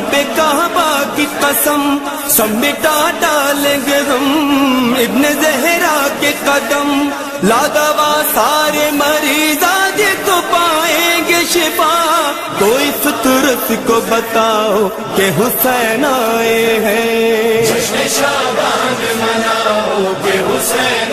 رب کعبہ کی قسم؟ سب مٹا ڈالیں گے ہم ابن زہرا کے قدم۔ لادوا سارے مریض آج تو پائیں گے شفا۔ کوئی فطرت کو بتاؤ کہ حسین آئے ہیں۔ جشن شابان مناؤ کہ حسین